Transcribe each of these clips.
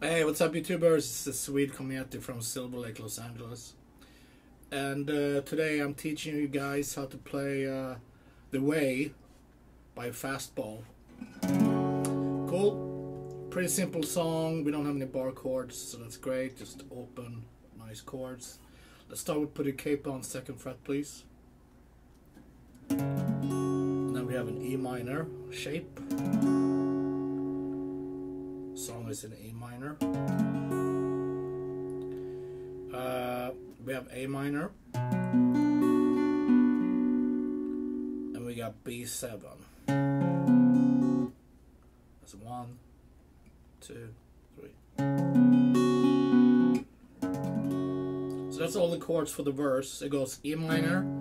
what's up, YouTubers? It's the Swede community from Silver Lake, Los Angeles. And uh, today I'm teaching you guys how to play uh, The Way by Fastball. Cool. Pretty simple song. We don't have any bar chords, so that's great. Just open, nice chords. Let's start with putting capo on second fret, please. And then we have an E minor shape song is in A minor. Uh, we have A minor. And we got B7. That's one, two, three. So that's all the chords for the verse. It goes E minor.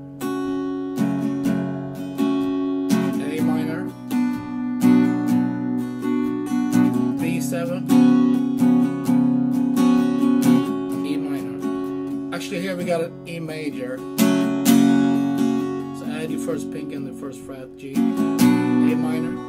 Seven, E minor. Actually, here we got an E major. So add your first pink in the first fret, G, A minor,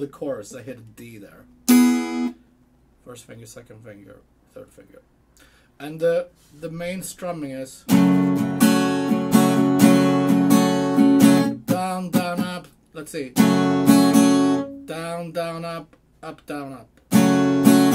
the chorus, I hit a D there. First finger, second finger, third finger. And the the main strumming is down, down, up. Let's see. Down, down, up, up, down, up.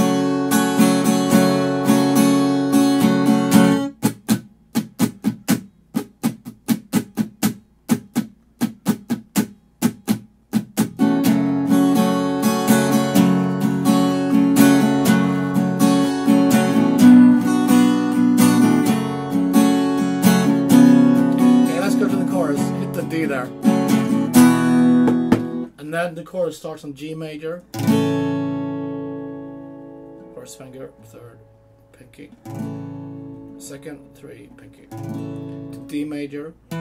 There. And then the chorus starts on G major. First finger, third, pinky. Second, three, pinky. To D major. To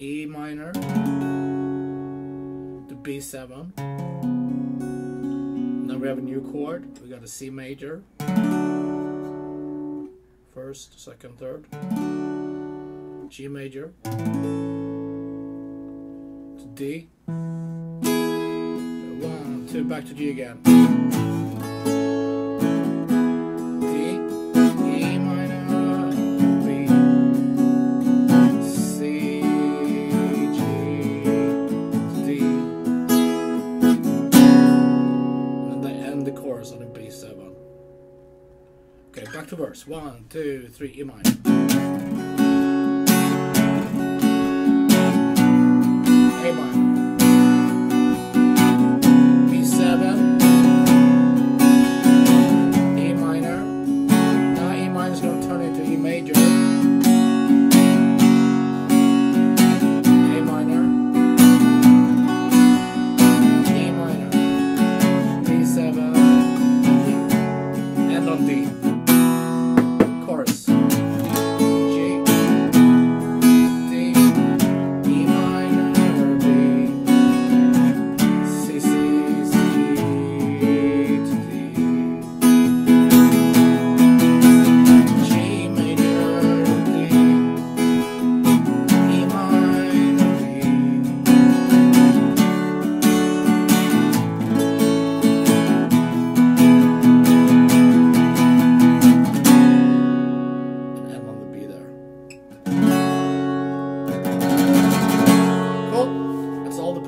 E minor. To B7. And then we have a new chord. We got a C major. First, second, third. G major. To D. One, two, back to G again. D, E minor, B, C, G, D. And they end the chorus on a B7. Okay, back to verse. One, two, three, E minor.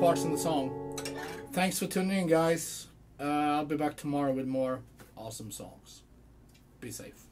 Parts in the song. Thanks for tuning in, guys. Uh, I'll be back tomorrow with more awesome songs. Be safe.